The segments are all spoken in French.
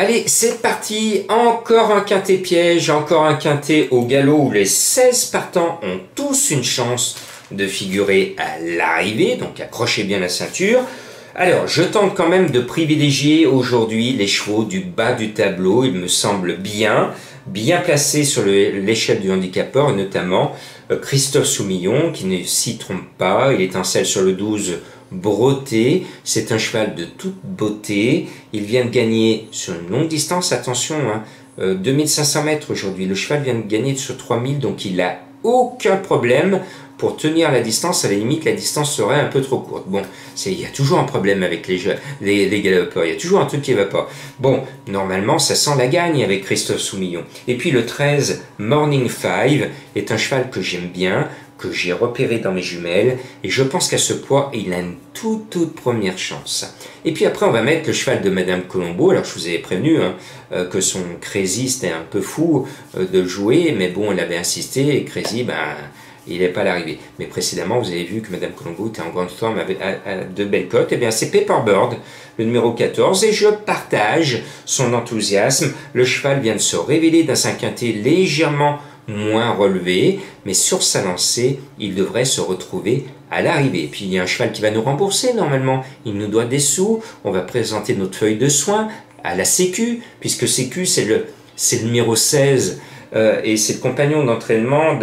Allez, c'est parti, encore un quintet piège, encore un quintet au galop où les 16 partants ont tous une chance de figurer à l'arrivée, donc accrochez bien la ceinture. Alors, je tente quand même de privilégier aujourd'hui les chevaux du bas du tableau, il me semble bien, bien placés sur l'échelle du handicapeur, notamment euh, Christophe Soumillon, qui ne s'y trompe pas, il étincelle sur le 12 Breté, c'est un cheval de toute beauté, il vient de gagner sur une longue distance, attention, hein, 2500 euh, mètres aujourd'hui, le cheval vient de gagner sur 3000, donc il a aucun problème pour tenir la distance, à la limite la distance serait un peu trop courte. Bon, il y a toujours un problème avec les, les, les il y a toujours un truc qui va pas. Bon, normalement ça sent la gagne avec Christophe Soumillon. Et puis le 13, Morning 5, est un cheval que j'aime bien, que j'ai repéré dans mes jumelles, et je pense qu'à ce poids, il a une toute, toute première chance. Et puis après, on va mettre le cheval de Madame Colombo. Alors, je vous avais prévenu hein, euh, que son Crazy, c'était un peu fou euh, de jouer, mais bon, elle avait insisté, et Crazy, ben, il n'est pas à l'arrivée. Mais précédemment, vous avez vu que Madame Colombo était en grande forme avec de belles cotes. Eh bien, c'est Pepperbird, le numéro 14, et je partage son enthousiasme. Le cheval vient de se révéler dans un quintet légèrement moins relevé, mais sur sa lancée, il devrait se retrouver à l'arrivée. Puis il y a un cheval qui va nous rembourser normalement, il nous doit des sous, on va présenter notre feuille de soins à la Sécu, puisque Sécu c'est le, numéro 16 euh, et c'est le compagnon d'entraînement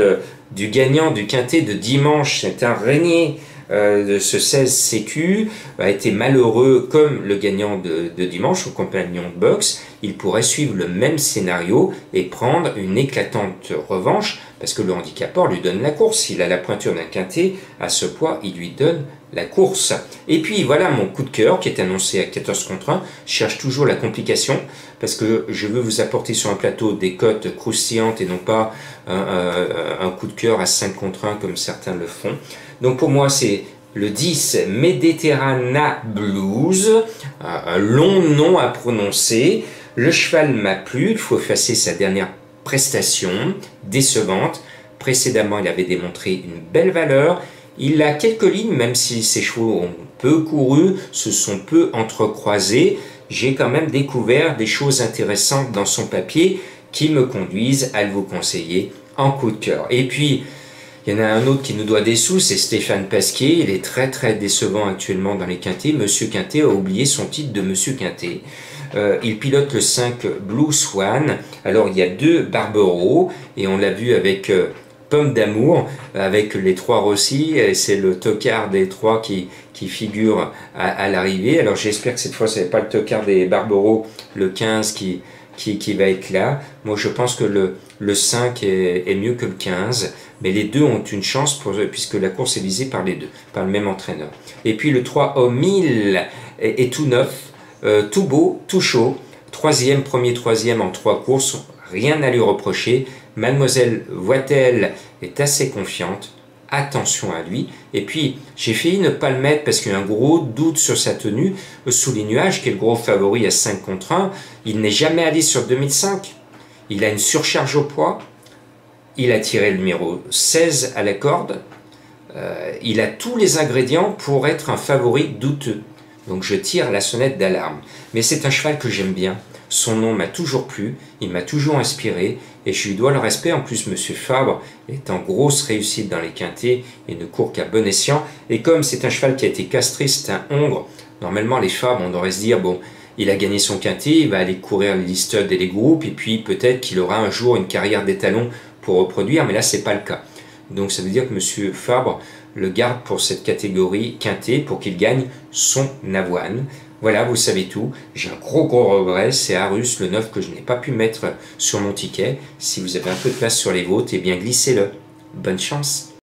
du gagnant du quintet de dimanche, c'est un régné. Euh, de ce 16 sécu a été malheureux comme le gagnant de, de dimanche au compagnon de boxe, il pourrait suivre le même scénario et prendre une éclatante revanche parce que le handicapeur lui donne la course. Il a la pointure d'un quintet, à ce poids, il lui donne la course. Et puis voilà mon coup de cœur qui est annoncé à 14 contre 1. Je cherche toujours la complication parce que je veux vous apporter sur un plateau des cotes croustillantes et non pas un, coup de cœur à 5 contre 1 comme certains le font. Donc pour moi c'est le 10 Mediterrana Blues, un long nom à prononcer. Le cheval m'a plu, il faut effacer sa dernière prestation décevante. Précédemment, il avait démontré une belle valeur. Il a quelques lignes, même si ses chevaux ont peu couru, se sont peu entrecroisés. J'ai quand même découvert des choses intéressantes dans son papier qui me conduisent à le vous conseiller en coup de cœur. Et puis, il y en a un autre qui nous doit des sous, c'est Stéphane Pasquier. Il est très très décevant actuellement dans les quintés. Monsieur Quintet a oublié son titre de Monsieur Quintet. Euh, il pilote le 5 Blue Swan. Alors il y a deux Barbereaux et on l'a vu avec euh, Pomme d'amour, avec les trois Rossi. C'est le tocard des trois qui, qui figure à, l'arrivée. Alors j'espère que cette fois ce n'est pas le tocard des Barbereaux, le 15 qui, qui, qui, va être là. Moi je pense que le, le 5 est, est mieux que le 15 mais les deux ont une chance pour, puisque la course est visée par les deux, par le même entraîneur. Et puis le 3 au 1000 est, tout neuf, euh, tout beau, tout chaud, troisième, premier, troisième en trois courses, rien à lui reprocher. Mademoiselle Voitel est assez confiante, attention à lui. Et puis, j'ai failli ne pas le mettre parce qu'il y a un gros doute sur sa tenue. Sous les nuages, qui est le gros favori à 5 contre 1, il n'est jamais allé sur 2005. Il a une surcharge au poids, il a tiré le numéro 16 à la corde. Euh, il a tous les ingrédients pour être un favori douteux. Donc je tire la sonnette d'alarme. Mais c'est un cheval que j'aime bien. Son nom m'a toujours plu, il m'a toujours inspiré, et je lui dois le respect. En plus, Monsieur Fabre est en grosse réussite dans les quintés et ne court qu'à bon escient. Et comme c'est un cheval qui a été castré, c'est un hongre, normalement les Fabres, on devrait se dire, bon, il a gagné son quintet, il va aller courir les listed et les groupes, et puis peut-être qu'il aura un jour une carrière d'étalon pour reproduire, mais là, c'est pas le cas. Donc ça veut dire que M. Fabre le garde pour cette catégorie quintet pour qu'il gagne son avoine. Voilà, vous savez tout. J'ai un gros gros regret, c'est Arus le 9 que je n'ai pas pu mettre sur mon ticket. Si vous avez un peu de place sur les vôtres, eh bien glissez-le. Bonne chance